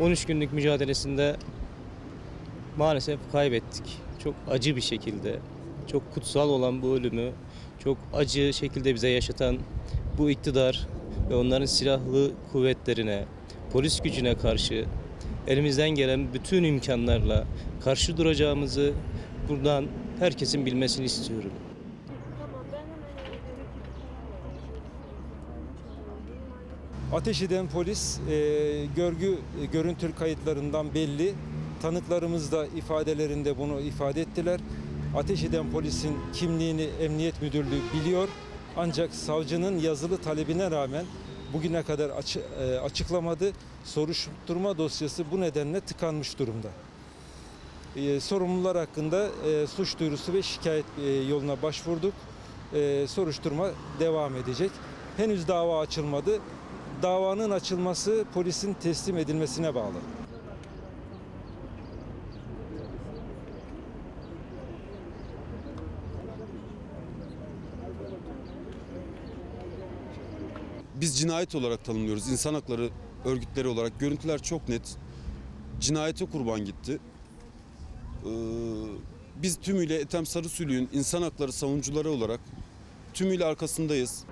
13 günlük mücadelesinde maalesef kaybettik. Çok acı bir şekilde, çok kutsal olan bu ölümü, çok acı şekilde bize yaşatan bu iktidar ve onların silahlı kuvvetlerine, polis gücüne karşı elimizden gelen bütün imkanlarla karşı duracağımızı buradan herkesin bilmesini istiyorum. Ateş eden polis e, görgü e, görüntü kayıtlarından belli. Tanıklarımız da ifadelerinde bunu ifade ettiler. Ateş eden polisin kimliğini Emniyet Müdürlüğü biliyor. Ancak savcının yazılı talebine rağmen bugüne kadar açı- e, açıklamadı. Soruşturma dosyası bu nedenle tıkanmış durumda. E, sorumlular hakkında e, suç duyurusu ve şikayet e, yoluna başvurduk. E, soruşturma devam edecek. Henüz dava açılmadı. Davanın açılması polisin teslim edilmesine bağlı. Biz cinayet olarak tanımlıyoruz. İnsan hakları örgütleri olarak görüntüler çok net. Cinayete kurban gitti. Ee, biz tümüyle Ethem Sarısülüğün insan hakları savunucuları olarak tümüyle arkasındayız.